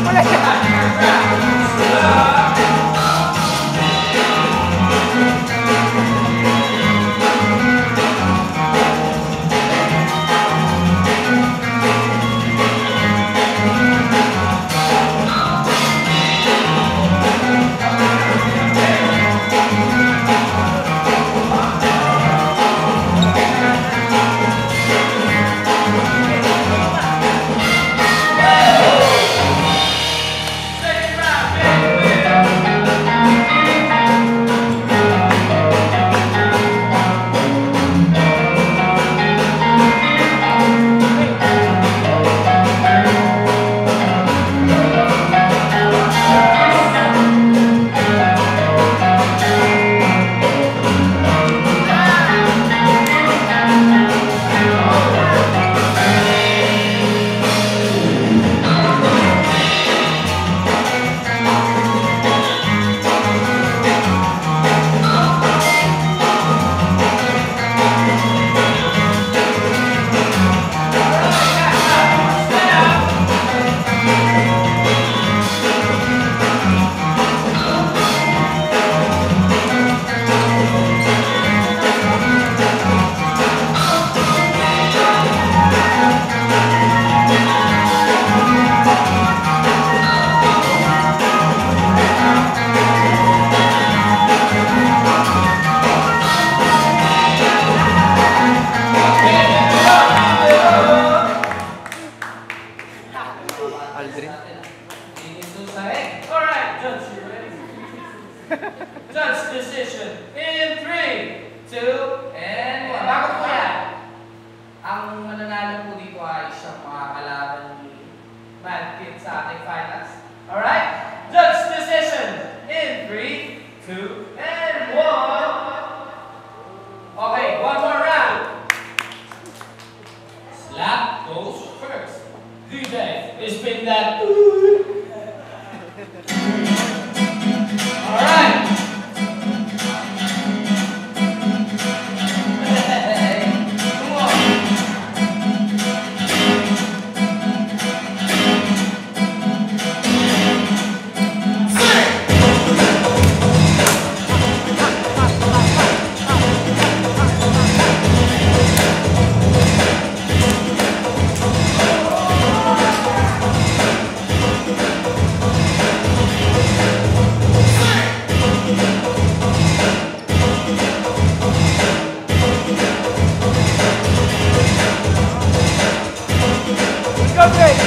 What is it? Aldrin. Alright, judge, you ready? judge decision in 3, 2, and 1. Bago po yan, ang mananalo po dito ay siyang makakalaban ni Mad Kid sa ating 5 that. 가져가야